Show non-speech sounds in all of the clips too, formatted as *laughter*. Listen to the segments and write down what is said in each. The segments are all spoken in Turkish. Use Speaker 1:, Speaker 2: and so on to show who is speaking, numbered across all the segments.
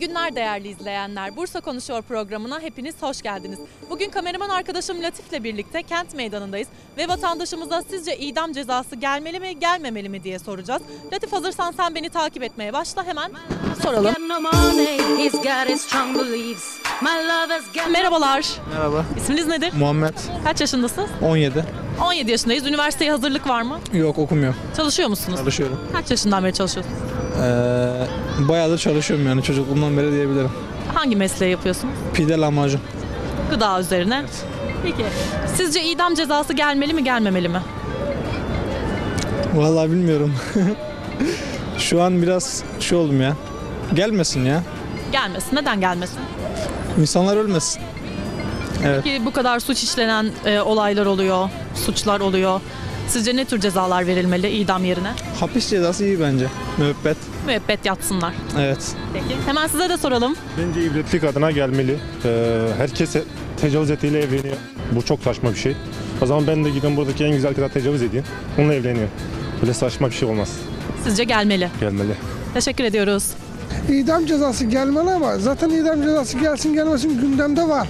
Speaker 1: günler değerli izleyenler. Bursa Konuşuyor programına hepiniz hoş geldiniz. Bugün kameraman arkadaşım Latif'le birlikte kent meydanındayız ve vatandaşımıza sizce idam cezası gelmeli mi gelmemeli mi diye soracağız. Latif hazırsan sen beni takip etmeye başla hemen soralım. Merhabalar.
Speaker 2: Merhaba.
Speaker 1: İsminiz nedir?
Speaker 2: Muhammed.
Speaker 1: Kaç yaşındasınız?
Speaker 2: 17.
Speaker 1: 17 yaşındayız. Üniversiteye hazırlık var mı?
Speaker 2: Yok okumuyorum.
Speaker 1: Çalışıyor musunuz?
Speaker 2: Çalışıyorum.
Speaker 1: Kaç yaşından beri çalışıyorsunuz?
Speaker 2: Ee, bayağıdır çalışıyorum yani çocukluğumdan beri diyebilirim.
Speaker 1: Hangi mesleği yapıyorsunuz?
Speaker 2: Pide lahmacun.
Speaker 1: Gıda üzerine. Peki. Sizce idam cezası gelmeli mi gelmemeli mi?
Speaker 2: Vallahi bilmiyorum. *laughs* Şu an biraz şey oldum ya. Gelmesin ya.
Speaker 1: Gelmesin. Neden gelmesin?
Speaker 2: İnsanlar ölmesin. Evet.
Speaker 1: Ki bu kadar suç işlenen e, olaylar oluyor, suçlar oluyor. Sizce ne tür cezalar verilmeli idam yerine?
Speaker 2: Hapis cezası iyi bence. Müebbet.
Speaker 1: Müebbet yatsınlar.
Speaker 2: Evet.
Speaker 1: Peki. Hemen size de soralım.
Speaker 3: Bence ibretlik adına gelmeli. Ee, herkese tecavüz etiyle evleniyor. Bu çok saçma bir şey. O zaman ben de gidin buradaki en güzel kıza tecavüz edeyim. Onunla evleniyor. Böyle saçma bir şey olmaz.
Speaker 1: Sizce gelmeli.
Speaker 3: Gelmeli.
Speaker 1: Teşekkür ediyoruz.
Speaker 4: İdam cezası gelmeli ama zaten idam cezası gelsin gelmesin gündemde var.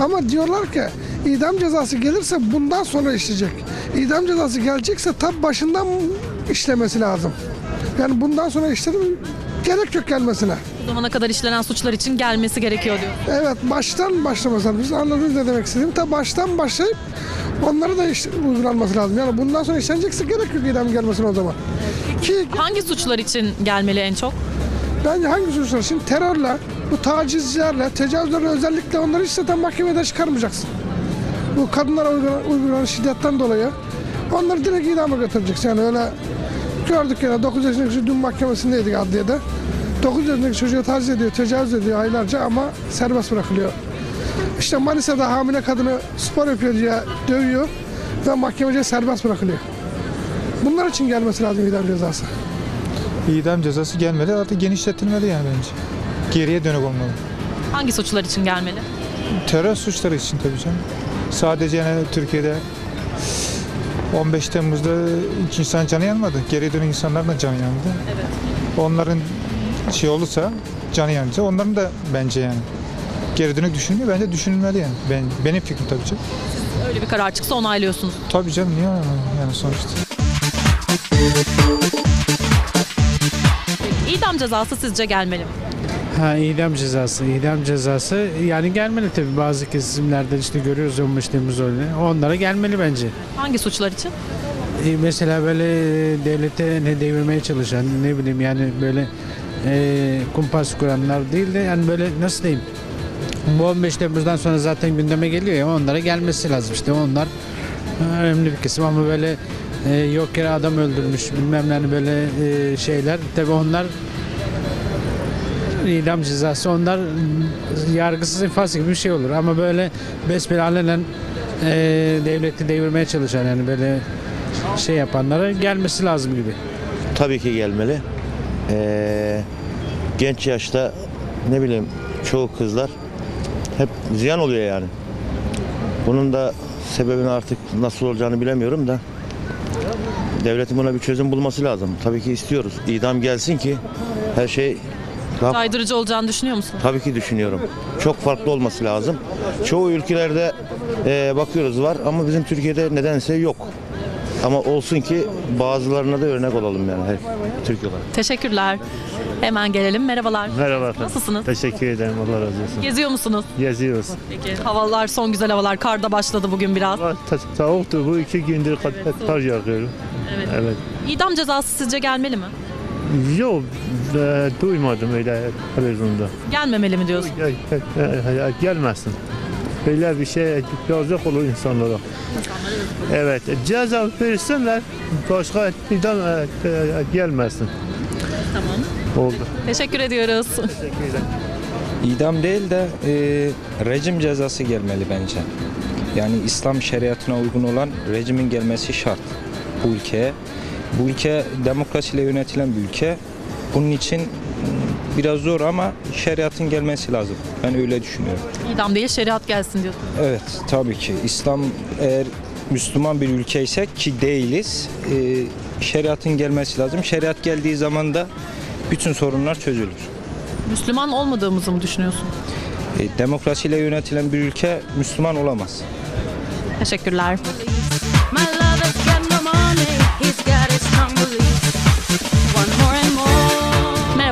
Speaker 4: Ama diyorlar ki idam cezası gelirse bundan sonra işleyecek. İdam cezası gelecekse tab başından işlemesi lazım. Yani bundan sonra işledi mi gerek yok gelmesine.
Speaker 1: Bu zamana kadar işlenen suçlar için gelmesi gerekiyor diyor.
Speaker 4: Evet baştan başlaması lazım. Biz anladınız ne demek istediğimi. Ta baştan başlayıp onları da iş, uygulanması lazım. Yani bundan sonra işlenecekse gerek yok idam gelmesine o zaman. Ki
Speaker 1: Hangi suçlar için gelmeli en çok?
Speaker 4: Bence hangi suçlar? Şimdi terörle, bu tacizlerle, tecavüzlerle özellikle onları hiç zaten mahkemede çıkarmayacaksın. Bu kadınlara uygulanan, uygulanan şiddetten dolayı onları direkt idama götüreceksin. Yani öyle gördük yani 9 yaşındaki çocuk dün mahkemesindeydik adliyede. 9 yaşındaki çocuğu taciz ediyor, tecavüz ediyor aylarca ama serbest bırakılıyor. İşte Manisa'da hamile kadını spor yapıyor diye dövüyor ve mahkemece serbest bırakılıyor. Bunlar için gelmesi lazım idam cezası.
Speaker 5: İdam cezası gelmeli artık genişletilmeli yani bence. Geriye dönük olmalı.
Speaker 1: Hangi suçlar için gelmeli?
Speaker 5: Terör suçları için tabii canım. Sadece yani Türkiye'de 15 Temmuz'da hiç insan canı yanmadı. Geriye dönük insanların da canı yandı.
Speaker 1: Evet.
Speaker 5: Onların şey olursa canı yanınca onların da bence yani geri dönük düşünülmüyor. Bence düşünülmeli yani. Ben, benim fikrim tabii canım.
Speaker 1: Öyle bir karar çıksa onaylıyorsunuz.
Speaker 5: Tabii canım niye yani, yani sonuçta.
Speaker 1: İdam cezası sizce gelmeli mi?
Speaker 6: Ha idam cezası. İdam cezası yani gelmeli tabii bazı kesimlerde işte görüyoruz 15 Temmuz öyle. Onlara gelmeli bence.
Speaker 1: Hangi suçlar için?
Speaker 6: E, mesela böyle devlete ne devirmeye çalışan ne bileyim yani böyle e, kumpas kuranlar değil de yani böyle nasıl diyeyim bu 15 Temmuz'dan sonra zaten gündeme geliyor ya onlara gelmesi lazım işte onlar önemli bir kesim ama böyle e, yok yere adam öldürmüş bilmem ne hani böyle e, şeyler tabii onlar idam cezası onlar yargısız infaz gibi bir şey olur ama böyle besbelli alenen e, devleti devirmeye çalışan yani böyle şey yapanlara gelmesi lazım gibi.
Speaker 7: Tabii ki gelmeli. Ee, genç yaşta ne bileyim çoğu kızlar hep ziyan oluyor yani. Bunun da sebebini artık nasıl olacağını bilemiyorum da devletin buna bir çözüm bulması lazım. Tabii ki istiyoruz. İdam gelsin ki her şey daha
Speaker 1: Caydırıcı olacağını düşünüyor musunuz?
Speaker 7: Tabii ki düşünüyorum. Çok farklı olması lazım. Çoğu ülkelerde e, bakıyoruz var ama bizim Türkiye'de nedense yok. Ama olsun ki bazılarına da örnek olalım yani her Türkiye olarak.
Speaker 1: Teşekkürler. Hemen gelelim. Merhabalar.
Speaker 3: Merhaba efendim.
Speaker 1: Nasılsınız?
Speaker 3: Teşekkür ederim. Allah razı olsun.
Speaker 1: Geziyor musunuz?
Speaker 3: Geziyoruz.
Speaker 1: Peki. Havalar son güzel havalar. Kar da başladı bugün biraz.
Speaker 3: Soğuktu bu iki gündür kar yağıyor.
Speaker 1: Evet.
Speaker 3: Evet.
Speaker 1: İdam cezası sizce gelmeli mi?
Speaker 3: Yok duymadım öyle televizyonda.
Speaker 1: Gelmemeli mi diyorsun?
Speaker 3: Gelmesin. Böyle bir şey yazık olur insanlara. Evet, ceza versinler, başka idam gelmesin.
Speaker 1: Tamam.
Speaker 3: Oldu.
Speaker 1: Teşekkür ediyoruz.
Speaker 8: İdam değil de e, rejim cezası gelmeli bence. Yani İslam şeriatına uygun olan rejimin gelmesi şart bu ülkeye. Bu ülke demokrasiyle yönetilen bir ülke. Bunun için biraz zor ama şeriatın gelmesi lazım. Ben öyle düşünüyorum.
Speaker 1: İdam değil şeriat gelsin diyorsun.
Speaker 8: Evet tabii ki İslam eğer Müslüman bir ülkeysek ki değiliz e, şeriatın gelmesi lazım. Şeriat geldiği zaman da bütün sorunlar çözülür.
Speaker 1: Müslüman olmadığımızı mı düşünüyorsun?
Speaker 8: E, demokrasiyle yönetilen bir ülke Müslüman olamaz.
Speaker 1: Teşekkürler.
Speaker 9: My lover's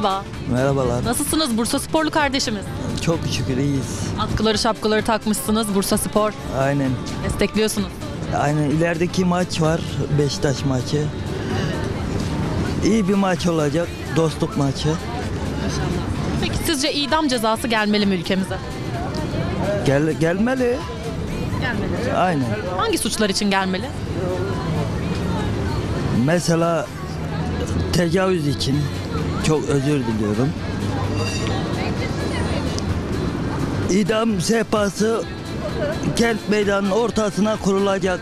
Speaker 1: Merhaba.
Speaker 10: Merhabalar.
Speaker 1: Nasılsınız Bursa Sporlu kardeşimiz?
Speaker 10: Çok şükür iyiyiz.
Speaker 1: Atkıları şapkaları takmışsınız Bursa Spor.
Speaker 10: Aynen.
Speaker 1: Destekliyorsunuz.
Speaker 10: Aynen ilerideki maç var. Beşiktaş maçı. İyi bir maç olacak. Dostluk maçı.
Speaker 1: Peki sizce idam cezası gelmeli mi ülkemize?
Speaker 10: Gel, gelmeli.
Speaker 1: Gelmeli.
Speaker 10: Aynen.
Speaker 1: Hangi suçlar için gelmeli?
Speaker 10: Mesela tecavüz için çok özür diliyorum. İdam sehpası kent meydanının ortasına kurulacak.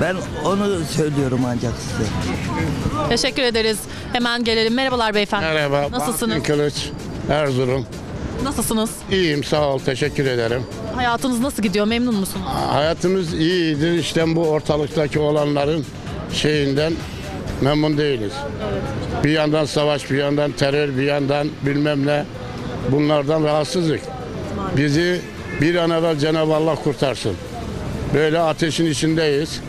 Speaker 10: Ben onu söylüyorum ancak size.
Speaker 1: Teşekkür ederiz. Hemen gelelim. Merhabalar beyefendi.
Speaker 11: Merhaba.
Speaker 1: Nasılsınız?
Speaker 11: Bahattin Kılıç, Erzurum.
Speaker 1: Nasılsınız?
Speaker 11: İyiyim sağ ol teşekkür ederim.
Speaker 1: Hayatınız nasıl gidiyor? Memnun musunuz?
Speaker 11: Hayatımız iyidir işte bu ortalıktaki olanların şeyinden memnun değiliz. Bir yandan savaş, bir yandan terör, bir yandan bilmem ne bunlardan rahatsızlık. Bizi bir an evvel Cenab-ı Allah kurtarsın. Böyle ateşin içindeyiz.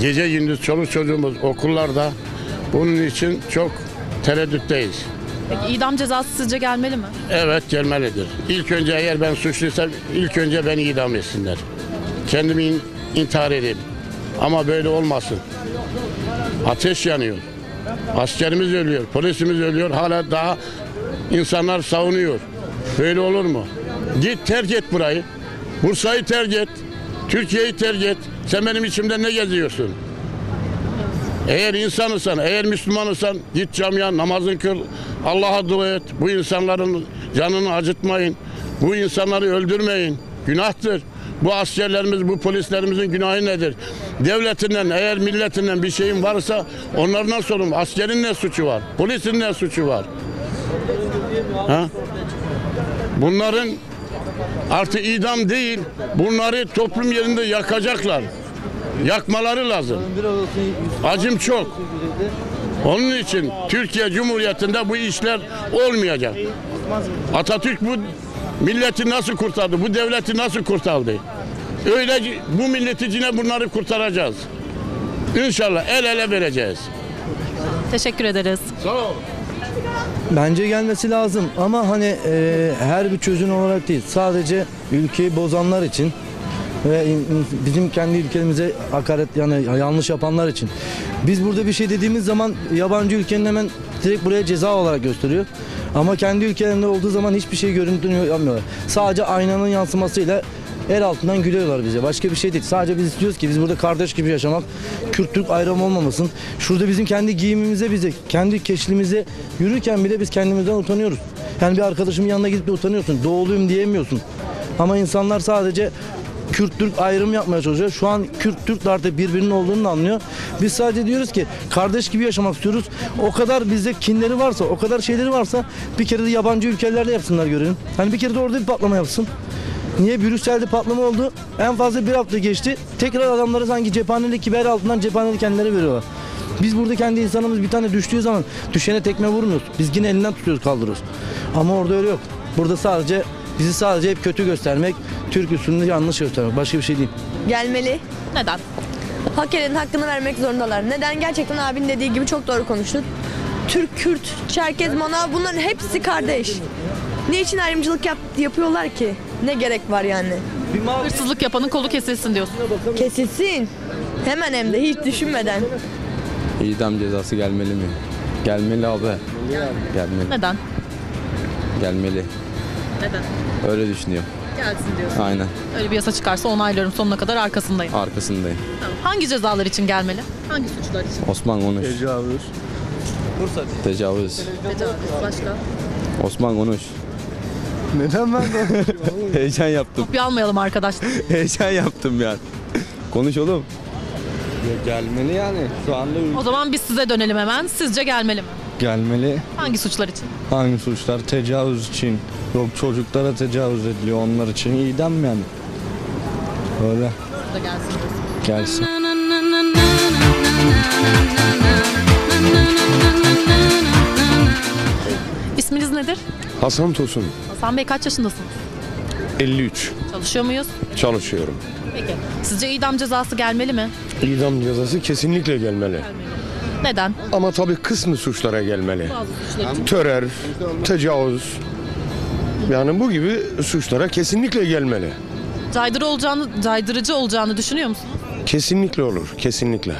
Speaker 11: Gece gündüz çoluk çocuğumuz okullarda. Bunun için çok tereddütteyiz.
Speaker 1: Peki idam cezası sizce gelmeli mi?
Speaker 11: Evet gelmelidir. İlk önce eğer ben suçluysam ilk önce beni idam etsinler. Kendimi in- intihar edeyim. Ama böyle olmasın. Ateş yanıyor. Askerimiz ölüyor, polisimiz ölüyor. Hala daha insanlar savunuyor. Böyle olur mu? Git terk et burayı. Bursa'yı terk et. Türkiye'yi terk et. Sen benim içimde ne geziyorsun? Eğer insanısan, eğer Müslümanısan git camiye namazını kıl, Allah'a dua et. Bu insanların canını acıtmayın. Bu insanları öldürmeyin. Günahtır. Bu askerlerimiz, bu polislerimizin günahı nedir? Devletinden, eğer milletinden bir şeyin varsa onlardan sorun. Askerin ne suçu var? Polisin ne suçu var? Ha? Bunların artı idam değil, bunları toplum yerinde yakacaklar. Yakmaları lazım. Acım çok. Onun için Türkiye Cumhuriyeti'nde bu işler olmayacak. Atatürk bu milleti nasıl kurtardı? Bu devleti nasıl kurtardı? Öyle bu milleti yine bunları kurtaracağız. İnşallah el ele vereceğiz.
Speaker 1: Teşekkür ederiz.
Speaker 11: Sağ ol.
Speaker 12: Bence gelmesi lazım ama hani e, her bir çözüm olarak değil. Sadece ülkeyi bozanlar için ve bizim kendi ülkemize hakaret yani yanlış yapanlar için. Biz burada bir şey dediğimiz zaman yabancı ülkenin hemen direkt buraya ceza olarak gösteriyor. Ama kendi ülkelerinde olduğu zaman hiçbir şey görüntü yapmıyorlar. Sadece aynanın yansımasıyla el altından gülüyorlar bize. Başka bir şey değil. Sadece biz istiyoruz ki biz burada kardeş gibi yaşamak, Kürt Türk ayrımı olmamasın. Şurada bizim kendi giyimimize bize, kendi keşlimize yürürken bile biz kendimizden utanıyoruz. Yani bir arkadaşımın yanına gidip de utanıyorsun. Doğuluyum diyemiyorsun. Ama insanlar sadece Kürt Türk ayrım yapmaya çalışıyor. Şu an Kürt Türk de artık birbirinin olduğunu anlıyor. Biz sadece diyoruz ki kardeş gibi yaşamak istiyoruz. O kadar bizde kinleri varsa, o kadar şeyleri varsa bir kere de yabancı ülkelerde yapsınlar görelim. Hani bir kere de orada bir patlama yapsın. Niye Brüksel'de patlama oldu? En fazla bir hafta geçti. Tekrar adamları sanki cephanelik gibi el altından cephanelik kendileri veriyorlar. Biz burada kendi insanımız bir tane düştüğü zaman düşene tekme vurmuyoruz. Biz yine elinden tutuyoruz kaldırıyoruz. Ama orada öyle yok. Burada sadece bizi sadece hep kötü göstermek, Türk üstünde yanlış göstermek. Başka bir şey değil.
Speaker 13: Gelmeli.
Speaker 1: Neden?
Speaker 13: Hak edenin hakkını vermek zorundalar. Neden? Gerçekten abinin dediği gibi çok doğru konuştun. Türk, Kürt, Çerkez, Manav bunların hepsi kardeş. Niçin ayrımcılık yap- yapıyorlar ki? Ne gerek var yani?
Speaker 1: Hırsızlık yapanın kolu kesilsin diyorsun.
Speaker 13: Kesilsin. Hemen hem de hiç düşünmeden.
Speaker 14: İdam cezası gelmeli mi? Gelmeli abi. Gelmeli.
Speaker 1: Neden?
Speaker 14: Gelmeli.
Speaker 1: Neden?
Speaker 14: Öyle düşünüyorum.
Speaker 1: Gelsin diyorsun.
Speaker 14: Aynen.
Speaker 1: Öyle bir yasa çıkarsa onaylıyorum. Sonuna kadar arkasındayım.
Speaker 14: Arkasındayım.
Speaker 1: Tamam. Hangi cezalar için gelmeli? Hangi suçlar için?
Speaker 14: Osman konuş.
Speaker 12: Tecavüz.
Speaker 14: Tecavüz.
Speaker 1: Tecavüz. Başka?
Speaker 14: Osman konuş.
Speaker 12: Neden ben de?
Speaker 14: Heyecan yaptım.
Speaker 1: Kopya almayalım arkadaşlar.
Speaker 14: Heyecan yaptım yani. Konuş oğlum. gelmeli yani. Şu anda
Speaker 1: O zaman biz size dönelim hemen. Sizce gelmeli mi?
Speaker 12: Gelmeli.
Speaker 1: Hangi suçlar için?
Speaker 12: Hangi suçlar? Tecavüz için. Yok çocuklara tecavüz ediliyor onlar için. idam yani. Öyle.
Speaker 1: Gelsin.
Speaker 12: Gelsin.
Speaker 1: İsminiz nedir?
Speaker 15: Hasan Tosun,
Speaker 1: Hasan Bey kaç yaşındasınız?
Speaker 15: 53.
Speaker 1: Çalışıyor muyuz?
Speaker 15: Çalışıyorum.
Speaker 1: Peki. Sizce idam cezası gelmeli mi?
Speaker 15: İdam cezası kesinlikle gelmeli.
Speaker 1: Neden?
Speaker 15: Ama tabii kısmı suçlara gelmeli.
Speaker 1: Bazı suçlar için.
Speaker 15: Terör, tecavüz. Yani bu gibi suçlara kesinlikle gelmeli.
Speaker 1: Caydırı olacağını, caydırıcı olacağını düşünüyor musunuz?
Speaker 15: Kesinlikle olur, kesinlikle.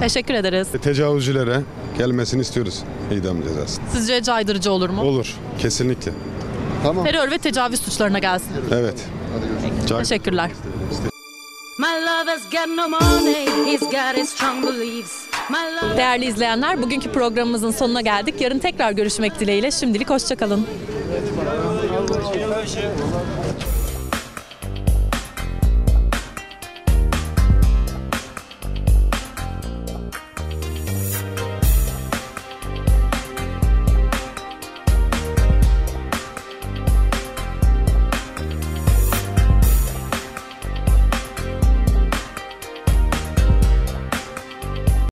Speaker 1: Teşekkür ederiz.
Speaker 16: Tecavüzcülere gelmesini istiyoruz idam cezası.
Speaker 1: Sizce caydırıcı olur mu?
Speaker 16: Olur, kesinlikle. Tamam.
Speaker 1: Terör ve tecavüz suçlarına gelsin.
Speaker 16: Evet.
Speaker 1: Teşekkürler.
Speaker 9: My lover's got no money, he's got his strong beliefs. My lover
Speaker 1: Değerli izleyenler, bugünkü programımızın sonuna geldik. Yarın tekrar görüşmek dileğiyle. Şimdilik hoşçakalın.